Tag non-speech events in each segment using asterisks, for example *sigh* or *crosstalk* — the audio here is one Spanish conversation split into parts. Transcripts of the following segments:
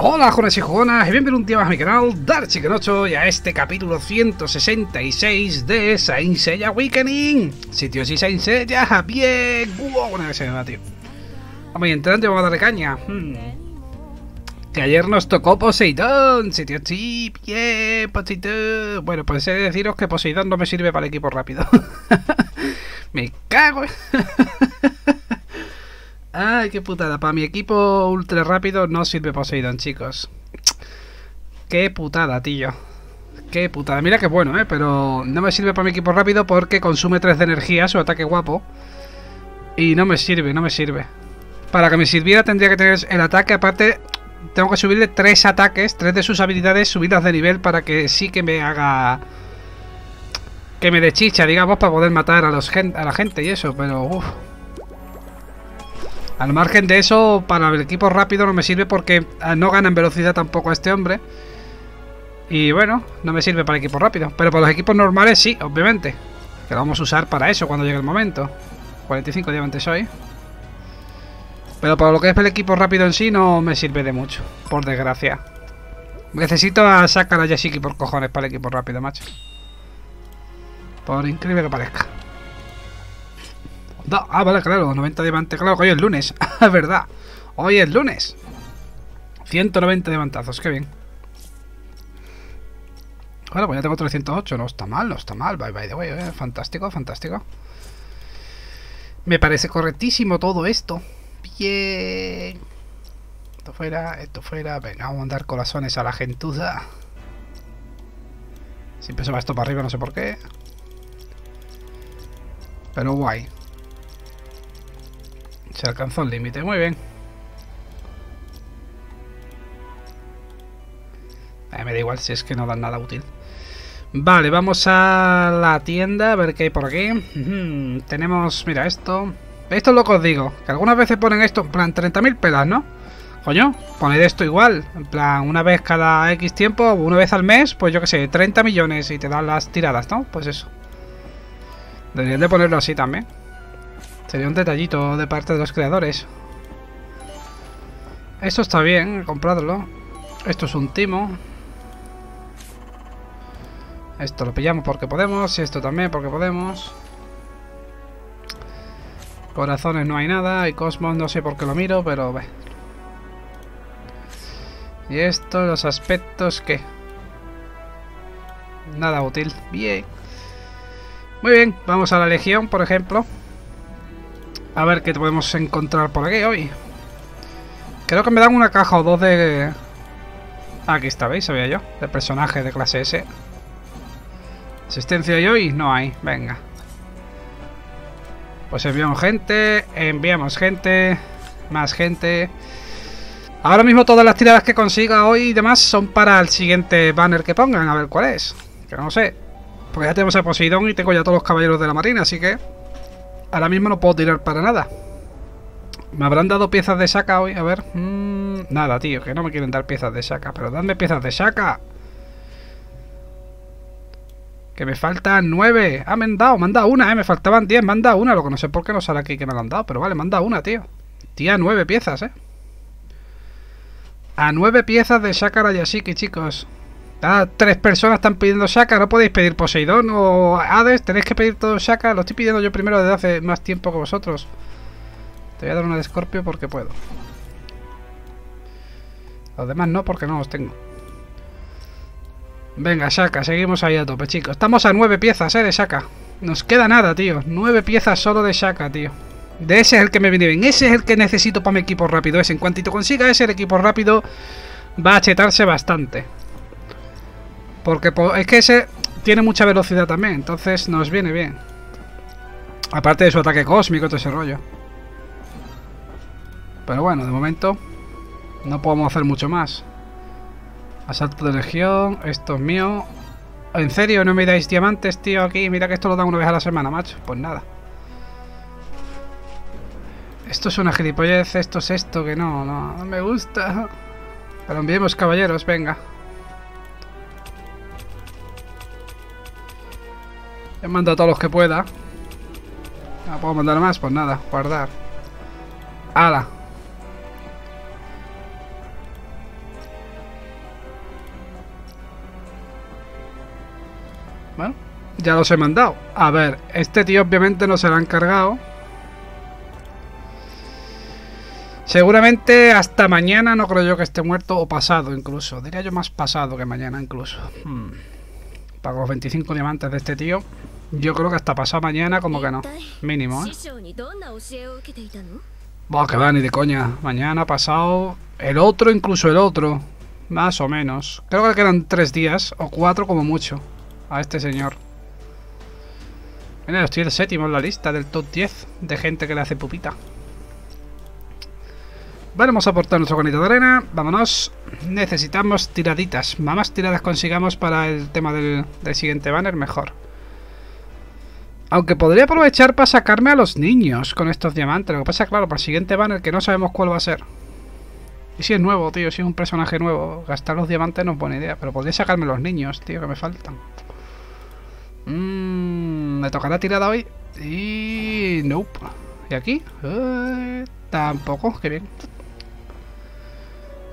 Hola jóvenes y jugonas y bienvenidos un día más a mi canal Dark Chicken 8 y a este capítulo 166 de Saint Seiya Awakening. Sitio sí Saint Seiya, bien, wow, una vez se me va tío Vamos y entrando y vamos a darle caña. Hmm. Que ayer nos tocó Poseidón, sitio sí, bien, Poseidón. Bueno, pues he de deciros que Poseidón no me sirve para el equipo rápido. *laughs* Me cago *laughs* Ay, qué putada. Para mi equipo ultra rápido no sirve Poseidon, chicos. Qué putada, tío. Qué putada. Mira que bueno, ¿eh? Pero no me sirve para mi equipo rápido porque consume 3 de energía, su ataque guapo. Y no me sirve, no me sirve. Para que me sirviera tendría que tener el ataque. Aparte, tengo que subirle 3 ataques, 3 de sus habilidades subidas de nivel para que sí que me haga... Que me dé chicha, digamos, para poder matar a, los, a la gente y eso. Pero, uff. Al margen de eso, para el equipo rápido no me sirve porque ah, no gana en velocidad tampoco a este hombre. Y bueno, no me sirve para el equipo rápido. Pero para los equipos normales sí, obviamente. Que lo vamos a usar para eso cuando llegue el momento. 45 diamantes hoy. Pero para lo que es el equipo rápido en sí no me sirve de mucho. Por desgracia. Necesito a sacar a Yashiki por cojones para el equipo rápido, macho. Por increíble que parezca ah, vale, claro, 90 diamantes. Claro, hoy es lunes. *laughs* Es verdad. Hoy es lunes. 190 diamantazos, qué bien. Bueno, pues ya tengo 308. No está mal, no está mal. Bye, bye, the way. Eh. Fantástico, fantástico. Me parece correctísimo todo esto. Bien. Esto fuera, esto fuera. Venga, vamos a mandar corazones a la gentuza. Siempre se va esto para arriba, no sé por qué. Pero guay. Se alcanzó el límite, muy bien. Eh, me da igual si es que no dan nada útil. Vale, vamos a la tienda a ver qué hay por aquí. tenemos, mira, esto. Esto es lo que os digo, que algunas veces ponen esto en plan 30.000 pelas, ¿no? Coño, poned esto igual, en plan una vez cada X tiempo, una vez al mes, pues yo que sé, 30 millones y te dan las tiradas, ¿no? Pues eso. Deberían de ponerlo así también. Sería un detallito de parte de los creadores. Esto está bien, compradlo. Esto es un timo. Esto lo pillamos porque podemos. Y esto también porque podemos. Corazones no hay nada. Y Cosmos no sé por qué lo miro, pero ve. Y esto, los aspectos que... Nada útil. Bien. Muy bien, vamos a la Legión, por ejemplo. A ver qué podemos encontrar por aquí hoy. Creo que me dan una caja o dos de... Aquí está, ¿veis? Sabía yo. De personaje de clase S. Asistencia de hoy no hay. Venga. Pues enviamos gente. Enviamos gente. Más gente. Ahora mismo todas las tiradas que consiga hoy y demás son para el siguiente banner que pongan. A ver cuál es. Que no sé. Porque ya tenemos a Poseidón y tengo ya todos los caballeros de la marina, así que... Ahora mismo no puedo tirar para nada. ¿Me habrán dado piezas de saca hoy? A ver. Mm, nada, tío, que no me quieren dar piezas de saca. Pero dadme piezas de saca. Que me faltan nueve. Ah, me han dado, me han dado una, eh. Me faltaban diez, me han dado una. Lo que no sé por qué no sale aquí que me lo han dado. Pero vale, me han dado una, tío. Tía, nueve piezas, eh. A nueve piezas de Shakara Yashiki, chicos. Ah, tres personas están pidiendo Shaka, no podéis pedir Poseidón o Hades, tenéis que pedir todo Shaka. Lo estoy pidiendo yo primero desde hace más tiempo que vosotros. Te voy a dar una de Scorpio porque puedo. Los demás no, porque no los tengo. Venga, Shaka, seguimos ahí a tope, chicos. Estamos a nueve piezas, eh, de Shaka. Nos queda nada, tío. Nueve piezas solo de Shaka, tío. De ese es el que me viene bien. Ese es el que necesito para mi equipo rápido. Ese, en cuantito consiga ese, el equipo rápido va a chetarse bastante. Porque es que ese tiene mucha velocidad también, entonces nos viene bien. Aparte de su ataque cósmico, todo ese rollo. Pero bueno, de momento no podemos hacer mucho más. Asalto de legión, esto es mío. ¿En serio no me dais diamantes, tío, aquí? Mira que esto lo dan una vez a la semana, macho. Pues nada. Esto es una gilipollez, esto es esto, que no, no, no me gusta. Pero enviemos caballeros, venga. He mandado a todos los que pueda. ¿No puedo mandar más? Pues nada, guardar. ¡Hala! Bueno, ya los he mandado. A ver, este tío obviamente no se lo han cargado. Seguramente hasta mañana no creo yo que esté muerto o pasado incluso. Diría yo más pasado que mañana incluso. Hmm. Pago los 25 diamantes de este tío. Yo creo que hasta pasado mañana como que no. Mínimo, ¿eh? Buah, que va, ni de coña. Mañana, pasado... El otro, incluso el otro. Más o menos. Creo que quedan tres días, o cuatro como mucho. A este señor. Mira, estoy el séptimo en la lista del top 10 de gente que le hace pupita. Vamos a aportar nuestro granito de arena. Vámonos. Necesitamos tiraditas. Más tiradas consigamos para el tema del, del siguiente banner, mejor. Aunque podría aprovechar para sacarme a los niños con estos diamantes. Lo que pasa, claro, para el siguiente banner que no sabemos cuál va a ser. Y si es nuevo, tío, si es un personaje nuevo, gastar los diamantes no es buena idea. Pero podría sacarme los niños, tío, que me faltan. Mmm, me tocará tirada hoy. Y... Nope. ¿Y aquí? Eh, tampoco, qué bien.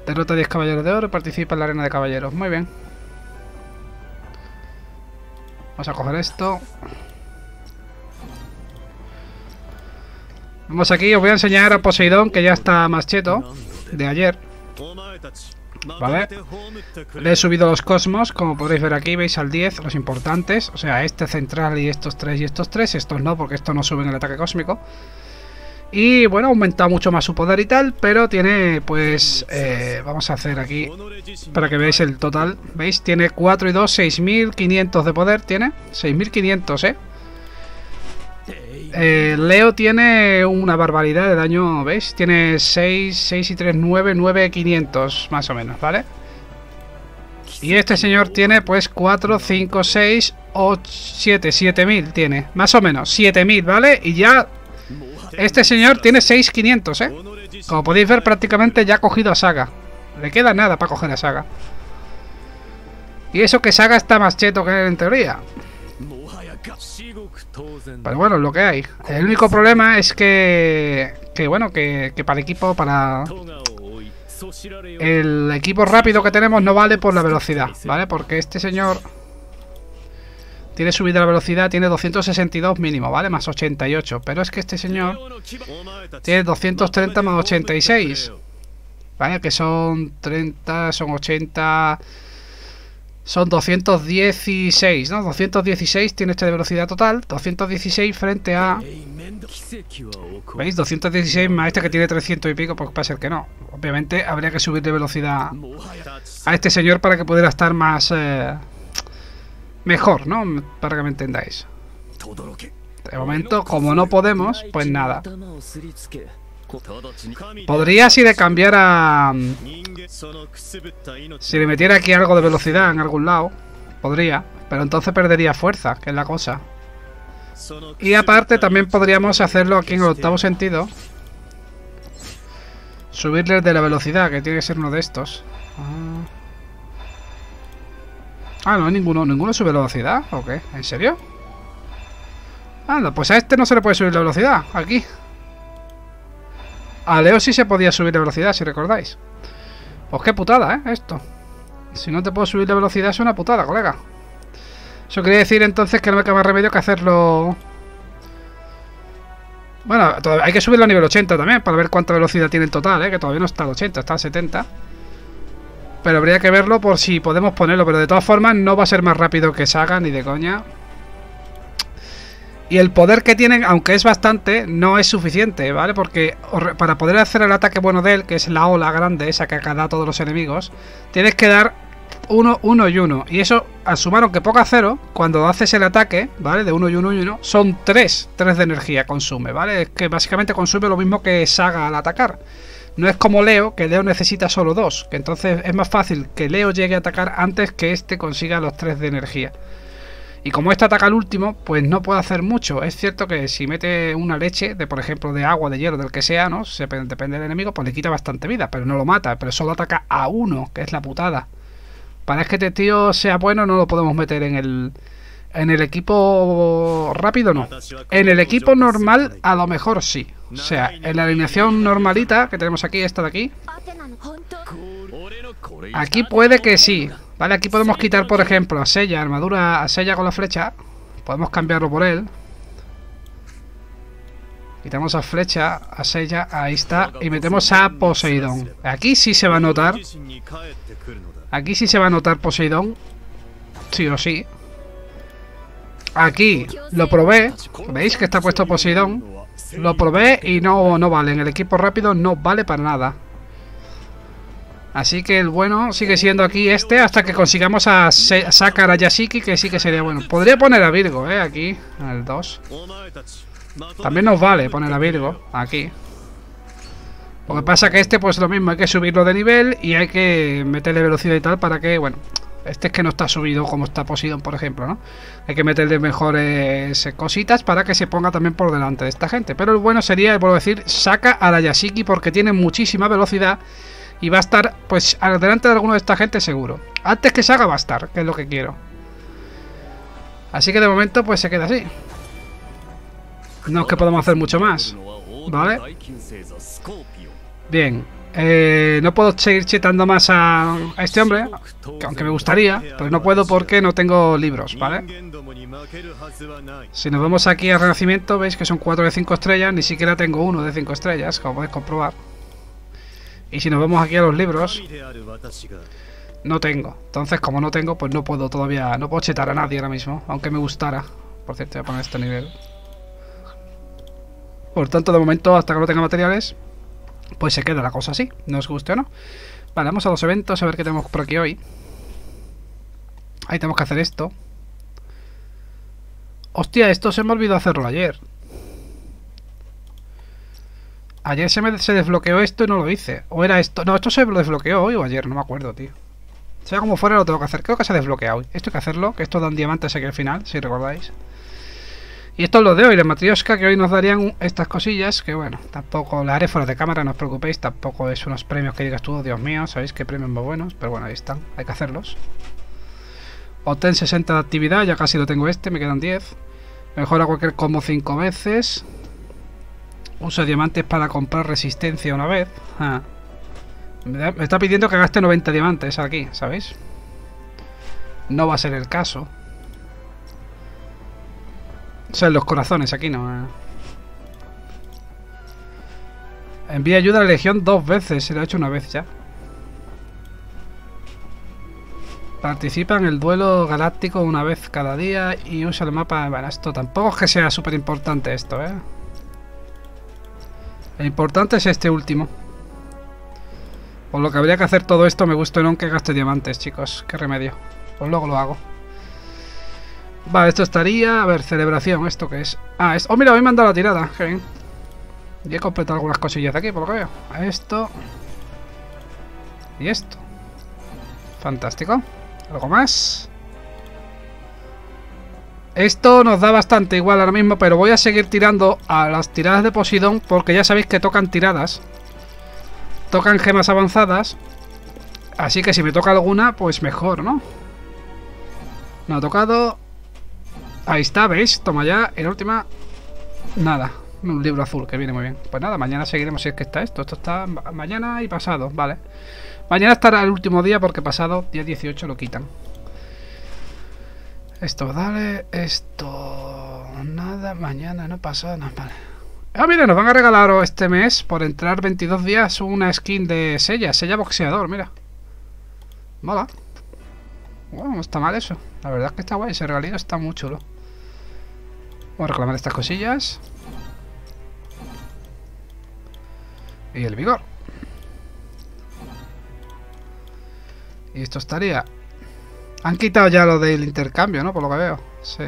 Derrota 10 caballeros de oro, participa en la arena de caballeros. Muy bien. Vamos a coger esto. Vamos aquí, os voy a enseñar a Poseidón, que ya está más cheto, de ayer. ¿Vale? Le he subido los cosmos, como podéis ver aquí, veis al 10, los importantes. O sea, este central y estos tres y estos tres. Estos no, porque estos no suben el ataque cósmico. Y bueno, ha aumentado mucho más su poder y tal, pero tiene, pues, eh, vamos a hacer aquí, para que veáis el total, ¿veis? Tiene 4 y 2, 6500 de poder, tiene, 6500, ¿eh? Eh, Leo tiene una barbaridad de daño, ¿veis? Tiene 6, 6 y 3, 9, 9, 500 más o menos, ¿vale? Y este señor tiene pues 4, 5, 6, 8, 7, 7000 tiene, más o menos, 7000, ¿vale? Y ya este señor tiene 6500, ¿eh? Como podéis ver prácticamente ya ha cogido a Saga. Le queda nada para coger a Saga. Y eso que Saga está más cheto que él en teoría. Pero bueno, lo que hay. El único problema es que, que bueno, que, para el equipo, para el equipo rápido que tenemos no vale por la velocidad, ¿vale? Porque este señor tiene subida la velocidad, tiene 262 mínimo, ¿vale? Más 88. Pero es que este señor tiene 230 más 86. ¿Vale? Que son 30, son 80... Son 216, ¿no? 216 tiene este de velocidad total. 216 frente a... ¿Veis? 216 más este que tiene 300 y pico, pues puede ser que no. Obviamente habría que subir de velocidad a este señor para que pudiera estar más... Eh, mejor, ¿no? Para que me entendáis. De momento, como no podemos, pues nada. Podría si de cambiar a... Si le metiera aquí algo de velocidad en algún lado, podría. Pero entonces perdería fuerza, que es la cosa. Y aparte también podríamos hacerlo aquí en el octavo sentido. Subirle de la velocidad, que tiene que ser uno de estos. Ah, ah no, ninguno, ninguno sube la velocidad, ¿o qué? ¿En serio? Anda, pues a este no se le puede subir la velocidad, aquí. A Leo sí se podía subir de velocidad, si recordáis. Pues qué putada, ¿eh? Esto. Si no te puedo subir de velocidad es una putada, colega. Eso quiere decir entonces que no me queda más remedio que hacerlo... Bueno, hay que subirlo a nivel 80 también, para ver cuánta velocidad tiene en total, ¿eh? Que todavía no está al 80, está al 70. Pero habría que verlo por si podemos ponerlo, pero de todas formas no va a ser más rápido que Saga, ni de coña. Y el poder que tienen, aunque es bastante, no es suficiente, ¿vale? Porque para poder hacer el ataque bueno de él, que es la ola grande, esa que da a todos los enemigos, tienes que dar uno, uno y uno. Y eso, al sumar aunque poca cero, cuando haces el ataque, ¿vale? De uno y uno y uno, son tres, tres de energía consume, ¿vale? Es que básicamente consume lo mismo que Saga al atacar. No es como Leo, que Leo necesita solo dos, que entonces es más fácil que Leo llegue a atacar antes que este consiga los tres de energía. Y como este ataca al último, pues no puede hacer mucho. Es cierto que si mete una leche, de por ejemplo de agua, de hielo, del que sea, ¿no? Se, depende del enemigo, pues le quita bastante vida, pero no lo mata. Pero solo ataca a uno, que es la putada. Para que este tío sea bueno, no lo podemos meter en el, En el equipo rápido no. En el equipo normal a lo mejor sí. O sea, en la alineación normalita que tenemos aquí, esta de aquí. Aquí puede que sí. Vale, aquí podemos quitar, por ejemplo, a Sella, armadura a Sella con la flecha. Podemos cambiarlo por él. Quitamos a flecha, a Sella, ahí está. Y metemos a Poseidón. Aquí sí se va a notar. Aquí sí se va a notar Poseidón. Sí o sí. Aquí lo probé. ¿Veis que está puesto Poseidón? Lo probé y no, no vale. En el equipo rápido no vale para nada. Así que el bueno sigue siendo aquí este hasta que consigamos a, sacar a Yashiki, que sí que sería bueno. Podría poner a Virgo, ¿eh? Aquí, en el 2. También nos vale poner a Virgo, aquí. Lo que pasa que este, pues lo mismo, hay que subirlo de nivel y hay que meterle velocidad y tal para que, bueno, este es que no está subido como está Poseidon, por ejemplo, ¿no? Hay que meterle mejores cositas para que se ponga también por delante de esta gente. Pero el bueno sería, a decir, saca a la Yashiki porque tiene muchísima velocidad y va a estar, pues, delante de alguno de esta gente seguro. Antes que se haga va a estar, que es lo que quiero. Así que de momento, pues se queda así. No es que podamos hacer mucho más. ¿Vale? Bien. Eh, no puedo seguir chetando más a, este hombre, aunque me gustaría, pero no puedo porque no tengo libros, ¿vale? Si nos vemos aquí al Renacimiento, veis que son 4 de 5 estrellas, ni siquiera tengo uno de 5 estrellas, como podéis comprobar. Y si nos vemos aquí a los libros, no tengo. Entonces, como no tengo, pues no puedo todavía, no puedo chetar a nadie ahora mismo, aunque me gustara. Por cierto, voy a poner este nivel. Por tanto, de momento, hasta que no tenga materiales, pues se queda la cosa así. No os guste o no. Vale, vamos a los eventos, a ver qué tenemos por aquí hoy. Ahí tenemos que hacer esto. Hostia, esto se me olvidó hacerlo ayer. Ayer se me desbloqueó esto y no lo hice. O era esto. No, esto se lo desbloqueó hoy o ayer, no me acuerdo, tío. Sea como fuera, lo tengo que hacer. Creo que se ha desbloqueado hoy. Esto hay que hacerlo, que esto dan diamantes aquí al final, si recordáis. Y esto es lo de hoy, la matrioska, que hoy nos darían estas cosillas, que bueno, tampoco la haré fuera de cámara, no os preocupéis, tampoco es unos premios que digas tú, Dios mío, sabéis qué premios muy buenos, pero bueno, ahí están, hay que hacerlos. Obtén 60 de actividad, ya casi lo tengo este, me quedan 10. Mejora cualquier combo 5 veces. Usa diamantes para comprar resistencia una vez. Ah. Me está pidiendo que gaste 90 diamantes aquí, ¿sabéis? No va a ser el caso. O sea, los corazones aquí no. Eh. Envía ayuda a la legión dos veces. Se lo ha hecho una vez ya. Participa en el duelo galáctico una vez cada día y usa el mapa. Bueno, esto tampoco es que sea súper importante esto, ¿eh? Lo importante es este último. Por lo que habría que hacer todo esto, me gusta no que gaste diamantes, chicos. Qué remedio. Pues luego lo hago. Vale, esto estaría... A ver, celebración, ¿esto qué es? Ah, es... Oh, mira, me han mandado la tirada. Qué bien. Y he completado algunas cosillas de aquí, por lo que veo. Esto... Y esto. Fantástico. ¿Algo más? Esto nos da bastante igual ahora mismo, pero voy a seguir tirando a las tiradas de Posidón porque ya sabéis que tocan tiradas. Tocan gemas avanzadas. Así que si me toca alguna, pues mejor, ¿no? No ha tocado. Ahí está, ¿veis? Toma ya, en última... Nada, un libro azul que viene muy bien. Pues nada, mañana seguiremos si es que está esto. Esto está mañana y pasado, vale. Mañana estará el último día porque pasado, día 18, lo quitan. Esto, dale, esto... Nada, mañana, no pasa nada, vale. Ah, mira, nos van a regalar este mes, por entrar 22 días, una skin de Sella, Sella boxeador, mira. Mola. Bueno, no está mal eso. La verdad es que está guay, ese regalito está muy chulo. Vamos a reclamar estas cosillas. Y el vigor. Y esto estaría han quitado ya lo del intercambio, ¿no? Por lo que veo. Sí.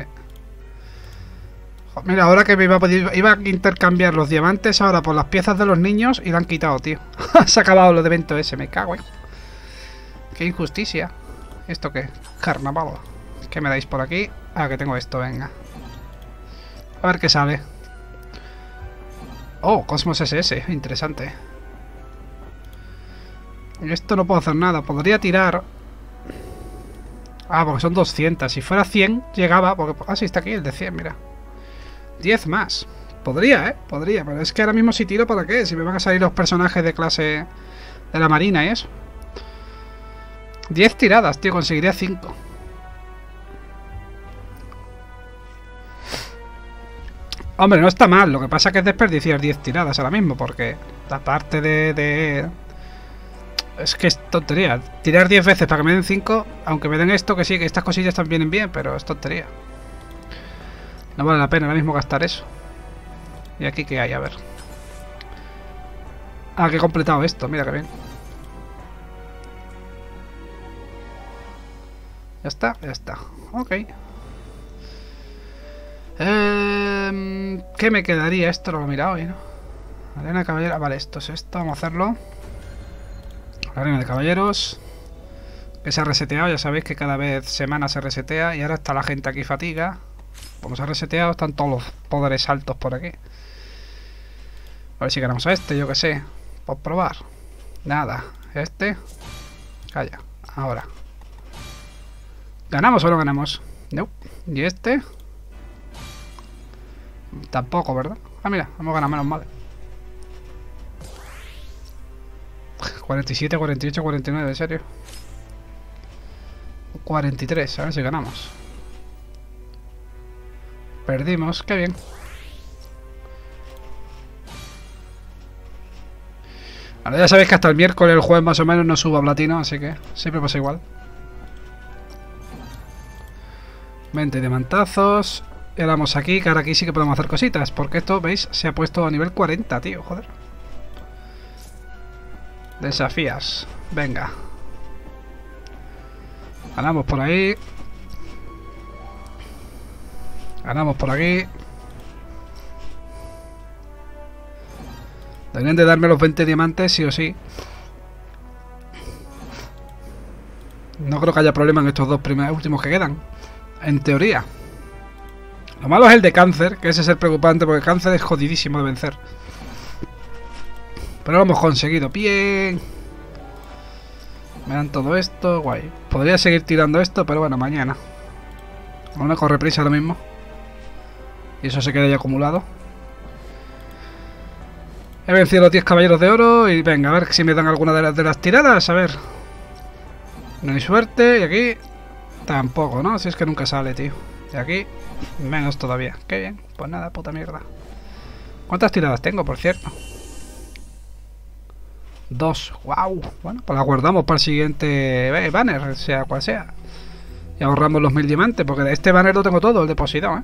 Mira, ahora que me iba a, iba a intercambiar los diamantes ahora por las piezas de los niños y lo han quitado, tío. *laughs* Se ha acabado lo de evento ese, me cago, eh. Qué injusticia. ¿Esto qué? Carnaval. ¿Qué me dais por aquí? Ah, que tengo esto, venga. A ver qué sale. Oh, Cosmos SS, interesante. Esto no puedo hacer nada. Podría tirar Ah, porque son 200. Si fuera 100, llegaba. Porque... Ah, sí, está aquí el de 100, mira. 10 más. Podría, ¿eh? Podría. Pero es que ahora mismo si tiro, ¿para qué? Si me van a salir los personajes de clase de la marina y eso. 10 tiradas, tío. Conseguiría 5. Hombre, no está mal. Lo que pasa es que es desperdiciar 10 tiradas ahora mismo. Porque aparte de, de... Es que es tontería. Tirar 10 veces para que me den 5. Aunque me den esto, que sí, que estas cosillas también vienen bien. Pero es tontería. No vale la pena ahora mismo gastar eso. ¿Y aquí qué hay? A ver. Ah, que he completado esto. Mira que bien. Ya está, ya está. Ok. Eh, ¿Qué me quedaría? Esto lo he mirado hoy, ¿no? Arena de caballeros. Vale, esto es esto. Vamos a hacerlo. arena de caballeros. Que se ha reseteado. Ya sabéis que cada vez semana se resetea. Y ahora está la gente aquí fatiga. Como se ha reseteado, están todos los poderes altos por aquí. A ver si ganamos a este, yo que sé. Por probar. Nada. Este. Calla. Ahora. ¿Ganamos o no ganamos? No. ¿Y este? Tampoco, ¿verdad? Ah, mira, hemos ganado menos mal. 47, 48, 49, en serio. 43, a ver si ganamos. Perdimos, qué bien. Ahora ya sabéis que hasta el miércoles el jueves más o menos no subo a platino, así que siempre pasa igual. 20 diamantazos. Y ahora aquí, que ahora aquí sí que podemos hacer cositas. Porque esto, ¿veis? Se ha puesto a nivel 40, tío, joder. Desafías. Venga. Ganamos por ahí. Ganamos por aquí. Deberían de darme los 20 diamantes, sí o sí. No creo que haya problema en estos dos primeros últimos que quedan. En teoría. Lo malo es el de cáncer, que ese es el preocupante, porque cáncer es jodidísimo de vencer. Pero lo hemos conseguido. Bien. Me dan todo esto, guay. Podría seguir tirando esto, pero bueno, mañana. No me corre prisa ahora mismo. Y eso se queda ya acumulado. He vencido los 10 caballeros de oro y venga, a ver si me dan alguna de las, de las tiradas, a ver. No hay suerte y aquí tampoco, ¿no? Si es que nunca sale, tío. Y aquí menos todavía. Qué bien. Pues nada, puta mierda. ¿Cuántas tiradas tengo, por cierto? Dos. ¡Wow! Bueno, pues la guardamos para el siguiente eh, banner, sea cual sea. Y ahorramos los mil diamantes, porque de este banner lo tengo todo, el depositado, ¿eh?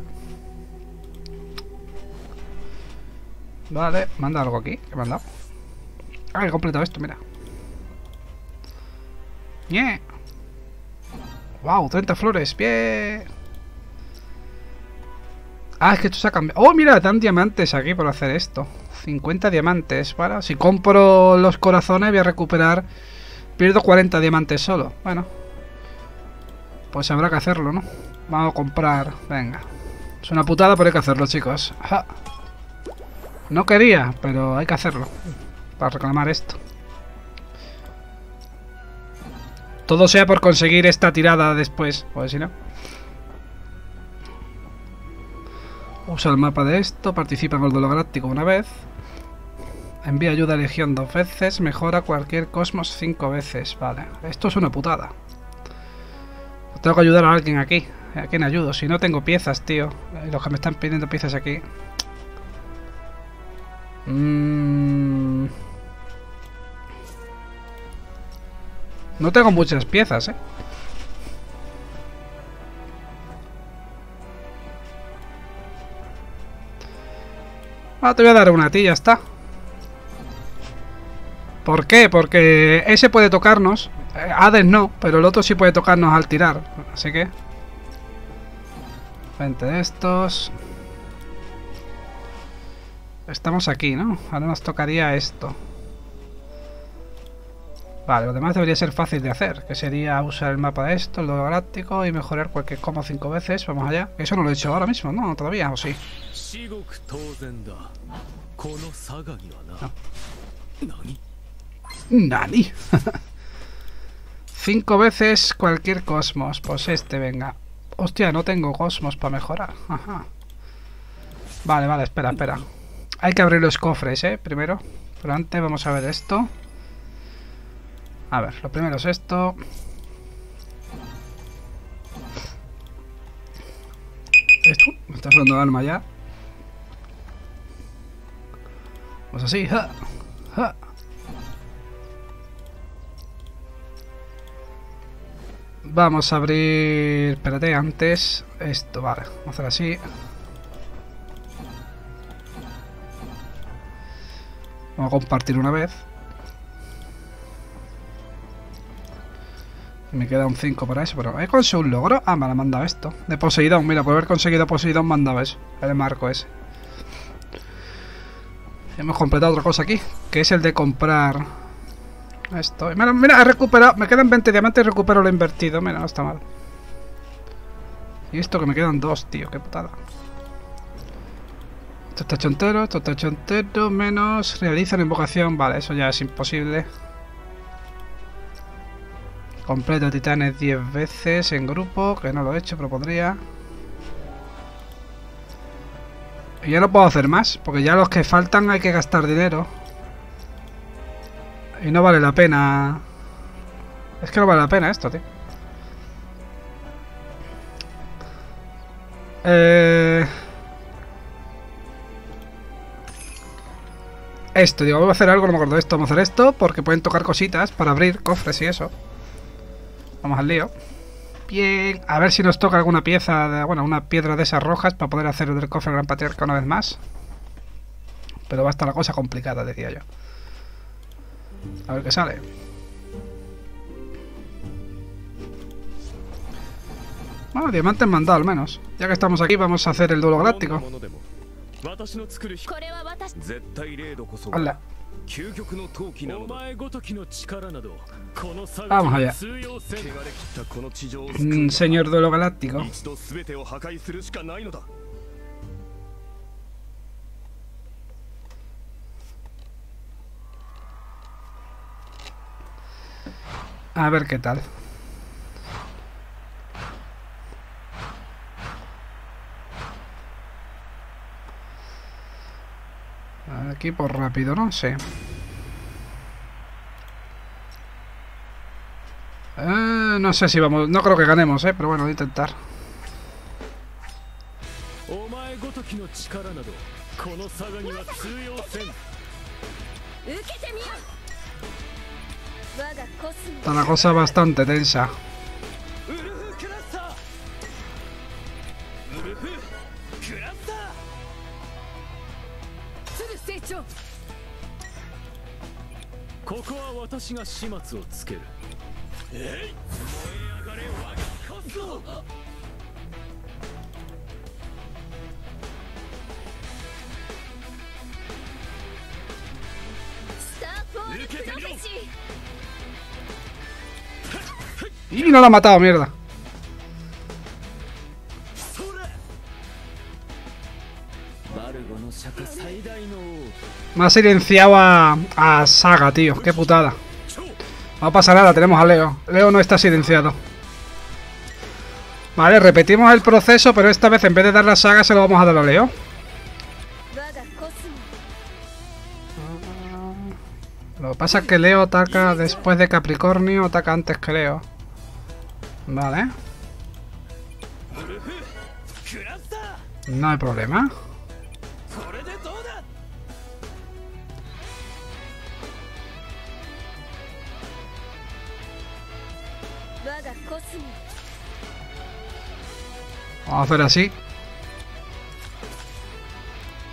Vale, manda algo aquí. ¿Qué me han? Ah, he completado esto, mira. ¡Bien! ¡Wow! 30 flores. ¡Bien! Ah, es que esto se ha cambiado. ¡Oh, mira! Dan diamantes aquí por hacer esto. 50 diamantes, ¿vale? Si compro los corazones voy a recuperar... Pierdo 40 diamantes solo. Bueno. Pues habrá que hacerlo, ¿no? Vamos a comprar... Venga. Es una putada, pero hay que hacerlo, chicos. No quería, pero hay que hacerlo. Para reclamar esto. Todo sea por conseguir esta tirada después. Pues si no. Usa el mapa de esto. Participa en el duelo galáctico una vez. Envía ayuda a Legión dos veces. Mejora cualquier cosmos cinco veces. Vale. Esto es una putada. Tengo que ayudar a alguien aquí. ¿A quién ayudo? Si no tengo piezas, tío. Los que me están pidiendo piezas aquí. Mm. No tengo muchas piezas, ¿eh? Ah, te voy a dar una a ti, ya está. ¿Por qué? Porque ese puede tocarnos. Eh, Hades no, pero el otro sí puede tocarnos al tirar. Así que... 20 de estos. Estamos aquí, ¿no? Ahora nos tocaría esto. Vale, lo demás debería ser fácil de hacer, que sería usar el mapa de esto, el doble galáctico y mejorar cualquier como cinco veces. Vamos allá. Eso no lo he hecho ahora mismo, ¿no? ¿Todavía? ¿O sí? No. ¿Nani? *laughs* Cinco veces cualquier cosmos. Pues este, venga. Hostia, no tengo cosmos para mejorar. Ajá. Vale, vale, espera, espera. Hay que abrir los cofres, ¿eh? Primero. Pero antes vamos a ver esto. A ver, lo primero es esto. Esto, me está el alma ya. Pues así, ja, ja. Vamos a abrir... Espérate, antes... Esto, vale. Vamos a hacer así. Vamos a compartir una vez. Me queda un 5 para eso, pero he conseguido un logro. Ah, me lo ha mandado esto. De Poseidón, mira, por haber conseguido Poseidón dado eso. El marco ese. Hemos completado otra cosa aquí, que es el de comprar esto. Mira, he recuperado, me quedan 20 diamantes y recupero lo invertido. Mira, no está mal. Y esto que me quedan dos, tío, qué putada. Esto está hecho entero, esto está hecho entero, menos realiza la invocación. Vale, eso ya es imposible. Completo titanes 10 veces en grupo, que no lo he hecho, pero podría. Y ya no puedo hacer más, porque ya los que faltan hay que gastar dinero. Y no vale la pena... Es que no vale la pena esto, tío. Eh... Esto, digo, voy a hacer algo, no me acuerdo de esto. Vamos a hacer esto porque pueden tocar cositas para abrir cofres y eso. Vamos al lío. Bien, a ver si nos toca alguna pieza, de, bueno, una piedra de esas rojas para poder hacer el cofre Gran Patriarca una vez más. Pero va a estar la cosa complicada, decía yo. A ver qué sale. Bueno, diamantes mandado al menos. Ya que estamos aquí, vamos a hacer el duelo galáctico. Hola. Vamos allá. Señor duelo galáctico. A ver qué tal. Aquí por rápido, no sé. Eh, no sé si vamos... No creo que ganemos, eh, pero bueno, voy a intentar. Está la cosa bastante tensa. 成長。ここは私が始末をつける。えい！燃え上がれ我が子ぞ Y no la ha matado, mierda. Me ha silenciado a, Saga, tío. Qué putada. No pasa nada, tenemos a Leo. Leo no está silenciado. Vale, repetimos el proceso, pero esta vez en vez de dar la saga se lo vamos a dar a Leo. Lo que pasa es que Leo ataca después de Capricornio, ataca antes que. Vale. No hay problema. Vamos a hacer así.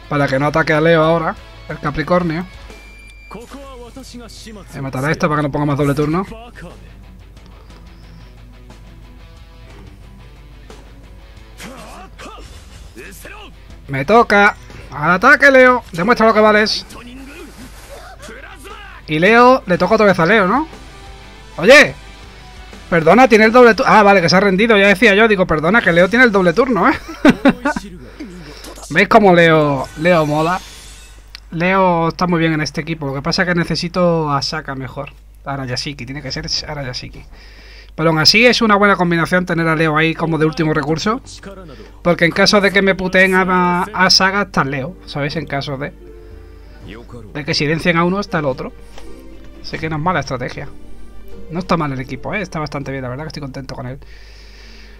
Para que no ataque a Leo ahora, el Capricornio. Voy a matar a esto para que no ponga más doble turno. Me toca. Al ataque, Leo. Demuestra lo que vales. Y Leo, le toca otra vez a Leo, ¿no? Oye. Perdona, tiene el doble turno. Ah, vale, que se ha rendido. Ya decía yo, digo, perdona, que Leo tiene el doble turno, ¿eh? *laughs* ¿Veis cómo Leo, Leo mola? Leo está muy bien en este equipo. Lo que pasa es que necesito a Saka mejor. Arayashiki, tiene que ser Arayashiki. Pero aún así es una buena combinación tener a Leo ahí como de último recurso. Porque en caso de que me puteen a, a Saga está Leo, ¿sabéis? En caso de... De que silencien a uno está el otro. Así que no es mala estrategia. No está mal el equipo, ¿eh? Está bastante bien, la verdad que estoy contento con él.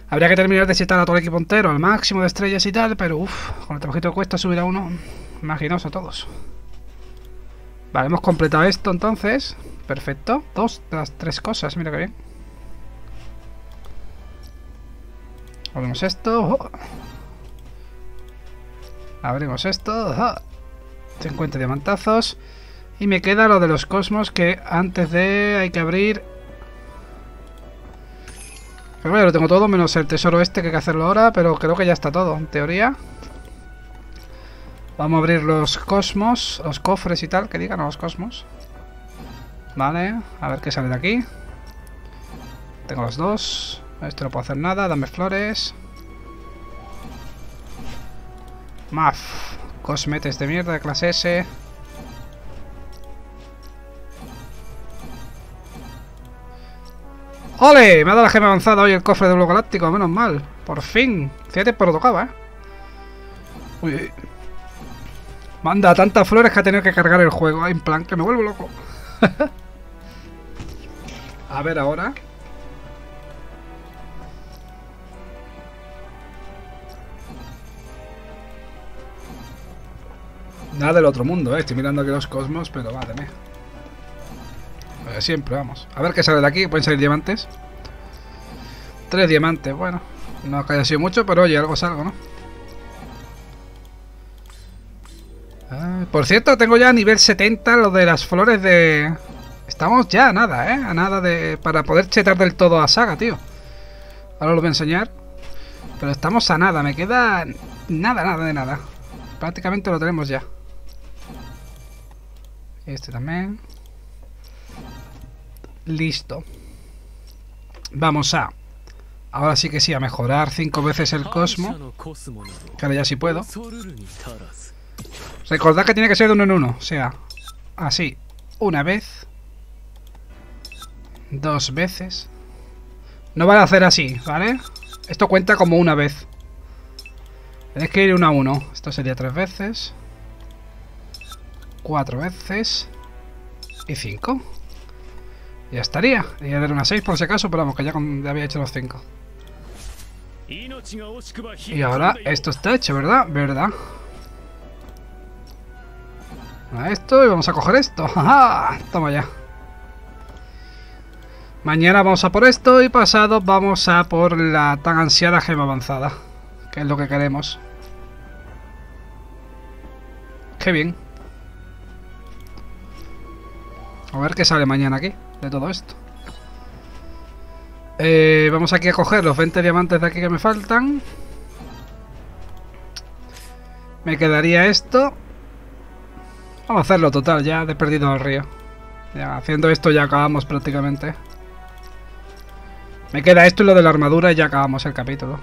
Habría que terminar de setar a todo el equipo entero, al máximo de estrellas y tal, pero uff, con el trabajito que cuesta subir a uno, imaginoso todos. Vale, hemos completado esto entonces. Perfecto. Dos las tres cosas, mira que bien. Abrimos esto. Abrimos esto. 50 diamantazos. Y me queda lo de los cosmos que antes de hay que abrir... Pero bueno, lo tengo todo, menos el tesoro este que hay que hacerlo ahora, pero creo que ya está todo, en teoría. Vamos a abrir los cosmos, los cofres y tal, que digan los cosmos. Vale, a ver qué sale de aquí. Tengo los dos. Esto no puedo hacer nada, dame flores. Maf. Cosmetes de mierda de clase S. ¡Ole! Me ha dado la gema avanzada hoy el cofre de Blue Galáctico, menos mal. Por fin. Fíjate, pero tocaba, ¿eh? Uy, Manda tantas flores que ha tenido que cargar el juego. En plan, que me vuelvo loco. *laughs* A ver ahora. Nada del otro mundo, ¿eh? Estoy mirando aquí los cosmos, pero madre Pues siempre, vamos. A ver qué sale de aquí. Pueden salir diamantes. Tres diamantes, bueno. No que haya sido mucho, pero oye, algo es algo, ¿no? Ah, por cierto, tengo ya a nivel 70 lo de las flores de... Estamos ya a nada, ¿eh? A nada de... Para poder chetar del todo a Saga, tío. Ahora lo voy a enseñar. Pero estamos a nada. Me queda... Nada, nada de nada. Prácticamente lo tenemos ya. Este también. Listo. Vamos a... Ahora sí que sí, a mejorar cinco veces el Cosmo. Que ahora ya sí puedo. Recordad que tiene que ser de uno en uno. O sea, así. Una vez. Dos veces. No vale hacer así, ¿vale? Esto cuenta como una vez. Tenéis que ir uno a uno. Esto sería tres veces. Cuatro veces. Y cinco. Ya estaría. Y a dar una 6 por si acaso, pero vamos, que ya, había hecho los 5. Y ahora esto está hecho, ¿verdad? ¿Verdad? Esto y vamos a coger esto. *laughs* ¡Ja! Toma ya. Mañana vamos a por esto y pasado vamos a por la tan ansiada gema avanzada. Que es lo que queremos. Qué bien. A ver qué sale mañana aquí de todo esto. Eh, vamos aquí a coger los 20 diamantes de aquí que me faltan. Me quedaría esto. Vamos a hacerlo total, ya de perdido al río. Ya, haciendo esto ya acabamos prácticamente. Me queda esto y lo de la armadura y ya acabamos el capítulo.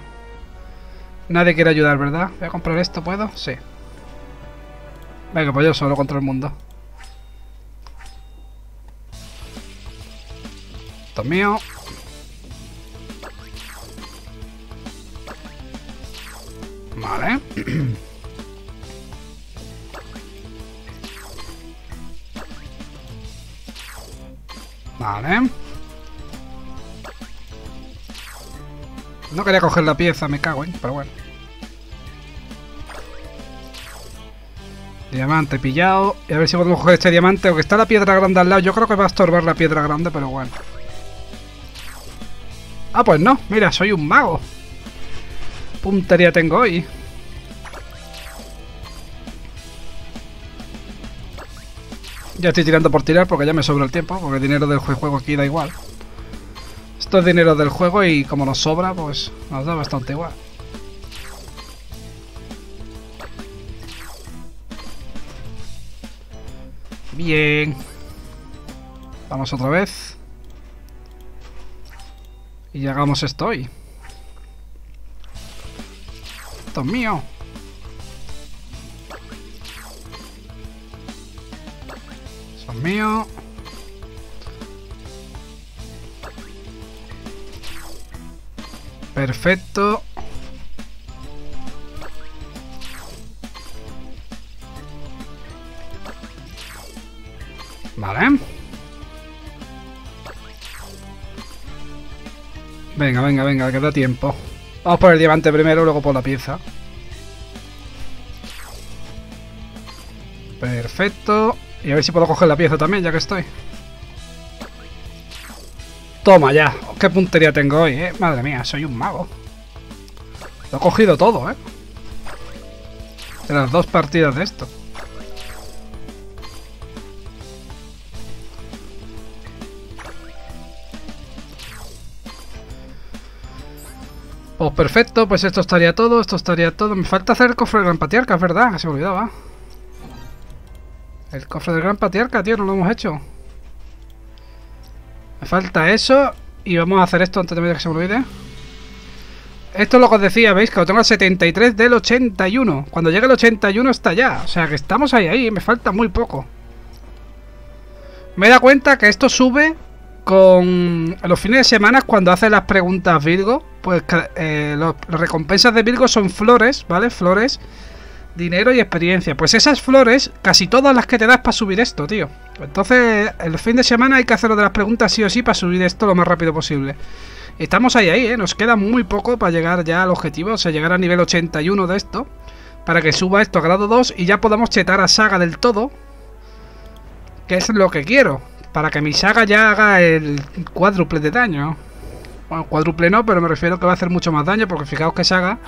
Nadie quiere ayudar, ¿verdad? Voy a comprar esto, ¿puedo? Sí. Venga, pues yo solo contra el mundo. Mío. Vale. *clears throat* Vale. No quería coger la pieza, me cago, ¿eh? Pero bueno. Diamante pillado. Y a ver si podemos coger este diamante. Aunque está la piedra grande al lado. Yo creo que va a estorbar la piedra grande, pero bueno. Ah, pues no. Mira, soy un mago. Puntería tengo hoy. Ya estoy tirando por tirar porque ya me sobra el tiempo, porque el dinero del juego aquí da igual. Esto es dinero del juego y como nos sobra, pues nos da bastante igual. Bien. Vamos otra vez. Y llegamos esto hoy. Esto mío. Esto mío. Perfecto. Venga, venga, venga, que da tiempo. Vamos por el diamante primero, luego por la pieza. Perfecto. Y a ver si puedo coger la pieza también, ya que estoy. Toma ya. Qué puntería tengo hoy, eh. Madre mía, soy un mago. Lo he cogido todo, eh. De las dos partidas de esto. Pues perfecto, pues esto estaría todo, esto estaría todo. Me falta hacer el cofre del Gran Patriarca, es verdad, se me olvidaba. El cofre del Gran Patriarca, tío, no lo hemos hecho. Me falta eso y vamos a hacer esto antes de que se me olvide. Esto es lo que os decía, ¿veis? Que lo tengo al 73 del 81. Cuando llegue el 81 está ya. O sea que estamos ahí, ahí. Me falta muy poco. Me dado cuenta que esto sube con los fines de semana cuando hace las preguntas Virgo, pues eh, las recompensas de Virgo son flores, ¿vale? Flores, dinero y experiencia. Pues esas flores, casi todas las que te das para subir esto, tío. Entonces, el fin de semana hay que hacerlo de las preguntas sí o sí para subir esto lo más rápido posible. Estamos ahí, ahí, ¿eh? Nos queda muy poco para llegar ya al objetivo, o sea, llegar a nivel 81 de esto. Para que suba esto a grado 2 y ya podamos chetar a Saga del todo. Que es lo que quiero. Para que mi saga ya haga el cuádruple de daño. Bueno, cuádruple no, pero me refiero que va a hacer mucho más daño porque fijaos que saga...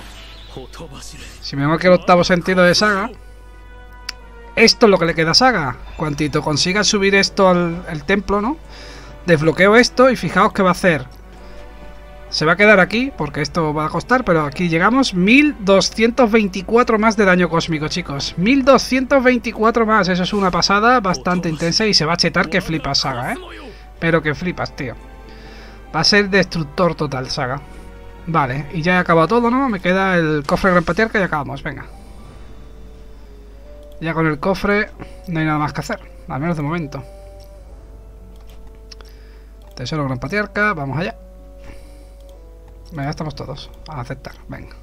Si me aquí el octavo sentido de saga... Esto es lo que le queda a saga. Cuantito consiga subir esto al templo, ¿no? Desbloqueo esto y fijaos que va a hacer se va a quedar aquí, porque esto va a costar, pero aquí llegamos 1224 más de daño cósmico, chicos. 1224 más, eso es una pasada bastante intensa y se va a chetar que flipas, Saga, ¿eh? Pero que flipas, tío. Va a ser destructor total, Saga. Vale, y ya he acabado todo, ¿no? Me queda el cofre Gran Patriarca y acabamos, venga. Ya con el cofre no hay nada más que hacer, al menos de momento. Tesoro Gran Patriarca, vamos allá. Venga, estamos todos. A aceptar, venga.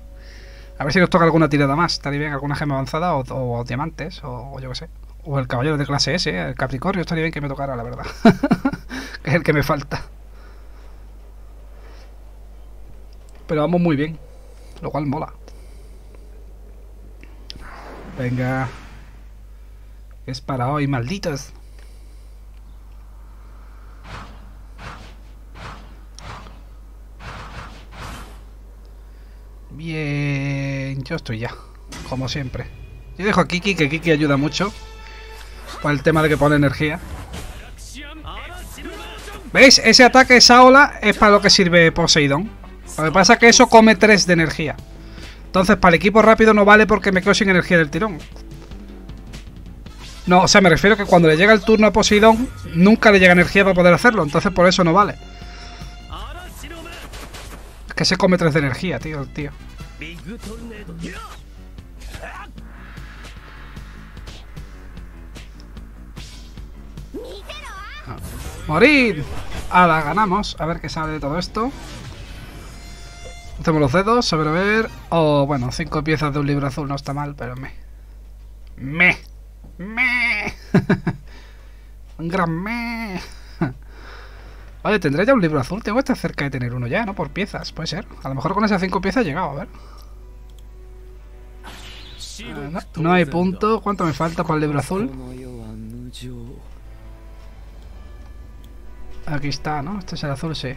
A ver si nos toca alguna tirada más. Estaría bien alguna gema avanzada o, diamantes o, yo qué sé. O el caballero de clase S, el Capricornio. Estaría bien que me tocara, la verdad. *laughs* que es el que me falta. Pero vamos muy bien. Lo cual mola. Venga. Es para hoy, malditos. Bien, yo estoy ya, como siempre. Yo dejo a Kiki, que Kiki ayuda mucho. Para el tema de que pone energía. ¿Veis? Ese ataque, esa ola, es para lo que sirve Poseidón. Lo que pasa es que eso come 3 de energía. Entonces, para el equipo rápido no vale porque me quedo sin energía del tirón. No, o sea, me refiero que cuando le llega el turno a Poseidón, nunca le llega energía para poder hacerlo. Entonces, por eso no vale. Es que se come 3 de energía, tío, tío. ¡Morir! Ahora ganamos. A ver qué sale de todo esto. Hacemos los dedos, a ver, a ver. Oh, bueno, cinco piezas de un libro azul no está mal, pero me. Me. Me. *laughs* un gran me. Oye, ¿tendré ya un libro azul? Tengo que estar cerca de tener uno ya, ¿no? Por piezas, puede ser. A lo mejor con esas cinco piezas he llegado, a ver. Ah, no, hay punto. ¿Cuánto me falta para el libro azul? Aquí está, ¿no? Este es el azul, sí.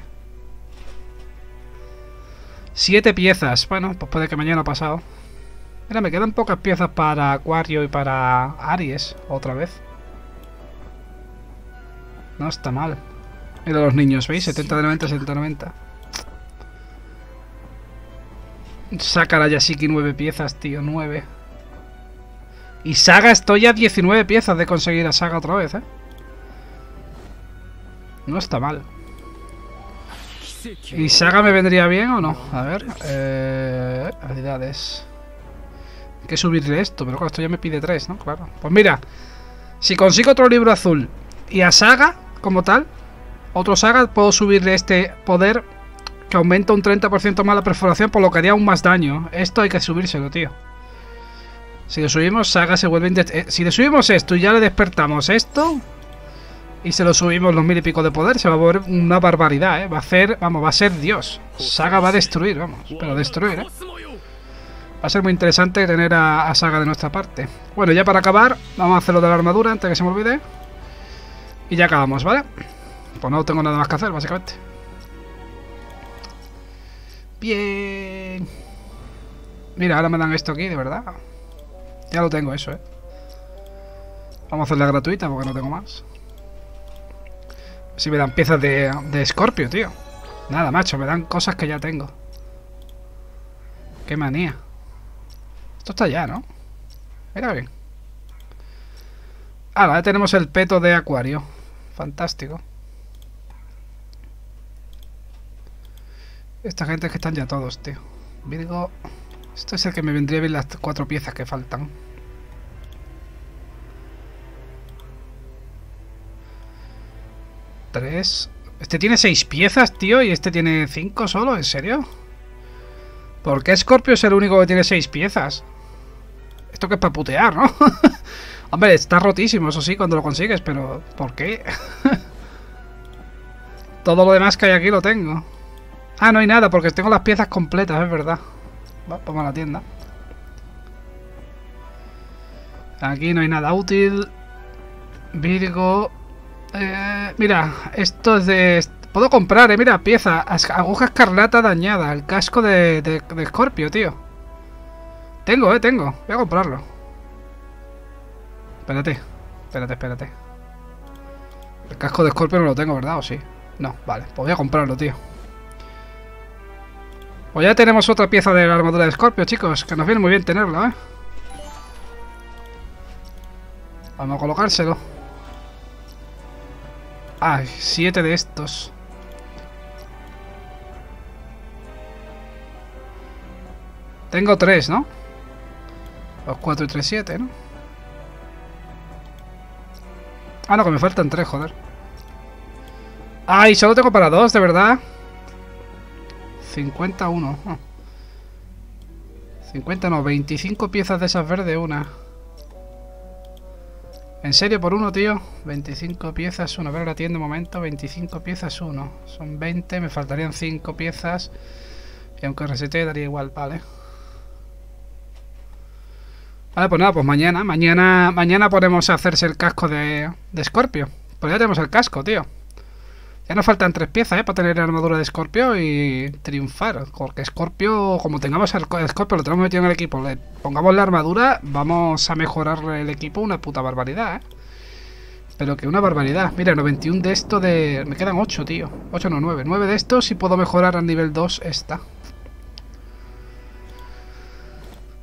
Siete piezas. Bueno, pues puede que mañana pasado. Mira, me quedan pocas piezas para Acuario y para Aries, otra vez. No está mal. Mira los niños, ¿veis? 70 de 90, 70 de 90. Saca la Yashiki 9 piezas, tío, 9. Y Saga estoy a 19 piezas de conseguir a Saga otra vez, ¿eh? No está mal. ¿Y Saga me vendría bien o no? A ver. Eh, habilidades. Hay que subirle esto, pero claro, esto ya me pide 3, ¿no? Claro. Pues mira, si consigo otro libro azul y a Saga, como tal, otro Saga, puedo subirle este poder que aumenta un 30% más la perforación, por lo que haría aún más daño. Esto hay que subírselo, tío. Si le subimos, Saga se vuelve... Eh, si le subimos esto y ya le despertamos esto... Y se lo subimos los mil y pico de poder, se va a volver una barbaridad, ¿eh? Va a hacer... Vamos, va a ser Dios. Saga va a destruir, vamos. Pero destruir, ¿eh? Va a ser muy interesante tener a, a Saga de nuestra parte. Bueno, ya para acabar, vamos a hacer lo de la armadura antes que se me olvide. Y ya acabamos, ¿vale? Pues no tengo nada más que hacer, básicamente. Bien. Mira, ahora me dan esto aquí, de verdad. Ya lo tengo eso, ¿eh? Vamos a hacerla gratuita porque no tengo más. Si me dan piezas de, de Scorpio, tío. Nada, macho, me dan cosas que ya tengo. Qué manía. Esto está ya, ¿no? Mira bien. Ah, ya tenemos el peto de acuario. Fantástico. Esta gente es que están ya todos, tío. Virgo... Esto es el que me vendría bien las cuatro piezas que faltan. Tres... Este tiene seis piezas, tío, y este tiene cinco solo, ¿en serio? ¿Por qué Scorpio es el único que tiene seis piezas? Esto que es para putear, ¿no? *laughs* Hombre, está rotísimo, eso sí, cuando lo consigues, pero... ¿Por qué? *laughs* Todo lo demás que hay aquí lo tengo. Ah, no hay nada, porque tengo las piezas completas, es verdad. vamos a la tienda. Aquí no hay nada útil. Virgo. Eh, mira, esto es de... Puedo comprar, eh, mira, pieza. Aguja escarlata dañada. El casco de, de, de Scorpio, tío. Tengo, eh, tengo. Voy a comprarlo. Espérate. Espérate, espérate. El casco de Scorpio no lo tengo, ¿verdad? ¿O sí? No, vale. Pues voy a comprarlo, tío. Pues ya tenemos otra pieza de la armadura de Scorpio, chicos. Que nos viene muy bien tenerlo, ¿eh? Vamos a colocárselo. Ay, siete de estos. Tengo tres, ¿no? Los cuatro y tres, siete, ¿no? Ah, no, que me faltan tres, joder. Ay, solo tengo para dos, de verdad. 51. 50 no, 25 piezas de esas verdes, una. ¿En serio por uno, tío? 25 piezas, uno. A ver, la tienda un momento. 25 piezas, uno. Son 20, me faltarían 5 piezas. Y aunque resete daría igual, vale. Vale, pues nada, pues mañana. Mañana mañana podemos hacerse el casco de, de Scorpio. Pues ya tenemos el casco, tío. Ya nos faltan tres piezas, ¿eh? Para tener la armadura de Scorpio y triunfar. Porque Scorpio, como tengamos el Scorpio, lo tenemos metido en el equipo, le pongamos la armadura, vamos a mejorar el equipo una puta barbaridad, ¿eh? Pero que una barbaridad. Mira, 91 de esto de... Me quedan 8, tío. 8 no, 9. 9 de estos y puedo mejorar a nivel 2 esta.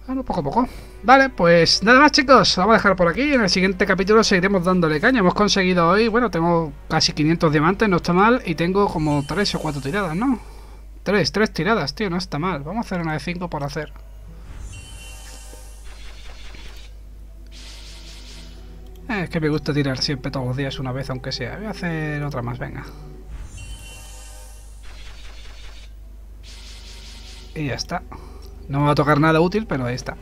Bueno, poco a poco. Vale, pues nada más chicos, vamos a dejar por aquí. En el siguiente capítulo seguiremos dándole caña. Hemos conseguido hoy, bueno, tengo casi 500 diamantes, no está mal. Y tengo como 3 o 4 tiradas, ¿no? 3, 3 tiradas, tío, no está mal. Vamos a hacer una de 5 por hacer. Eh, es que me gusta tirar siempre todos los días una vez, aunque sea. Voy a hacer otra más, venga. Y ya está. No me va a tocar nada útil, pero ahí está.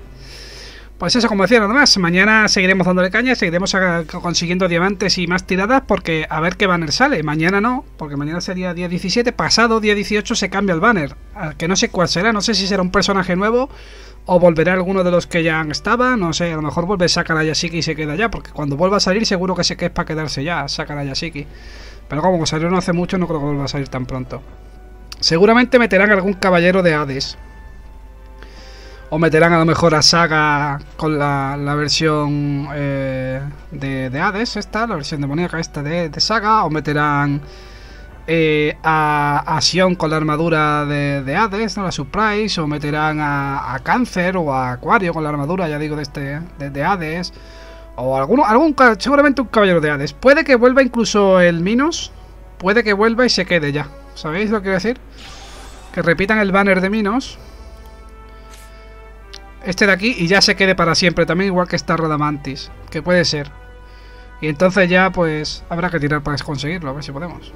Pues eso, como decía, nada más. Mañana seguiremos dándole caña, seguiremos consiguiendo diamantes y más tiradas porque a ver qué banner sale. Mañana no, porque mañana sería día 17. Pasado, día 18, se cambia el banner. Que no sé cuál será, no sé si será un personaje nuevo o volverá alguno de los que ya estaba. No sé, a lo mejor vuelve a Yashiki y se queda ya, porque cuando vuelva a salir seguro que sé que es para quedarse ya, a Yashiki. Pero como salió no hace mucho, no creo que vuelva a salir tan pronto. Seguramente meterán algún caballero de Hades. O meterán a lo mejor a Saga con la, versión eh, de, Hades, esta, la versión demoníaca esta de, Saga. O meterán eh, a, Sion con la armadura de, Hades, ¿no? la Surprise. O meterán a, a, Cáncer o a Acuario con la armadura, ya digo, de, este, de, Hades. O alguno, algún, seguramente un caballero de Hades. Puede que vuelva incluso el Minos. Puede que vuelva y se quede ya. ¿Sabéis lo que quiero decir? Que repitan el banner de Minos este de aquí y ya se quede para siempre, también igual que esta Rodamantis, que puede ser. Y entonces ya pues habrá que tirar para conseguirlo, a ver si podemos.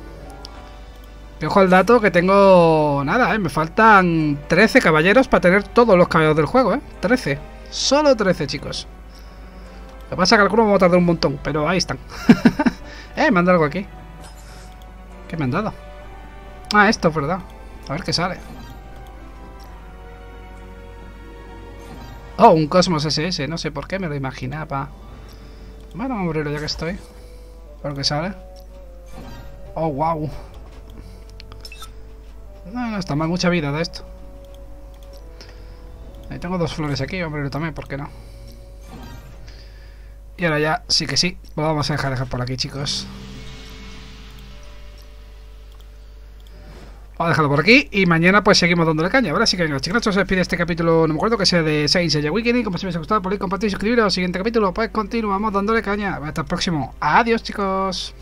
Que ojo al dato que tengo... Nada, ¿eh? Me faltan 13 caballeros para tener todos los caballeros del juego, ¿eh? 13. Solo 13, chicos. Lo que pasa es que algunos vamos a tardar un montón, pero ahí están. *laughs* eh, me han dado algo aquí. ¿Qué me han dado? Ah, esto es verdad. A ver qué sale. Oh, un Cosmos SS. No sé por qué me lo imaginaba. Bueno, vamos a abrirlo ya que estoy. A ver qué sale. Oh, wow. No, no está mal. Mucha vida de esto. Ahí tengo dos flores aquí. Vamos a abrirlo también, ¿por qué no? Y ahora ya, sí que sí. Lo vamos a dejar, dejar por aquí, chicos. Vamos a dejarlo por aquí y mañana pues seguimos dándole caña. Ahora sí que venga, chicos, se despide este capítulo, no me acuerdo que sea de 6 ya Weekend. Como si os ha gustado, podéis compartir y suscribiros. Siguiente capítulo, pues continuamos dándole caña. Hasta el próximo. Adiós, chicos.